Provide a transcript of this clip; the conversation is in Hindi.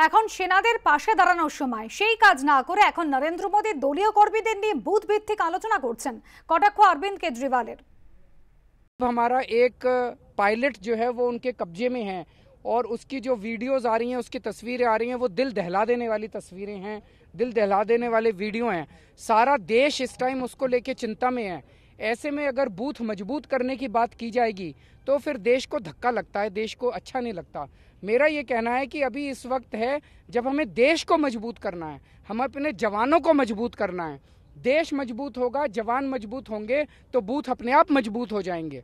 এখন সেনাদের পাশে দাঁড়ানোর সময় সেই কাজ না করে এখন নরেন্দ্র মোদী দলীয় কর্মীদের নিয়ে বুথ ভিত্তিক আলোচনা করছেন কটাক্ষ অরবিন্দ কেজরিওয়ালের हमारा एक पायलट जो है वो उनके कब्जे में है और उसकी जो वीडियोस आ रही हैं उसकी तस्वीरें आ रही हैं वो दिल दहला देने वाली तस्वीरें हैं दिल दहला देने वाले वीडियो हैं सारा देश इस टाइम उसको लेके चिंता में है ऐसे में अगर बूथ मज़बूत करने की बात की जाएगी तो फिर देश को धक्का लगता है, देश को अच्छा नहीं लगता। मेरा ये कहना है कि अभी इस वक्त है, जब हमें देश को मज़बूत करना है, हम अपने जवानों को मज़बूत करना है। देश मज़बूत होगा, जवान मज़बूत होंगे तो बूथ अपने आप मज़बूत हो जाएँगे।